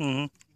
Mm-hmm.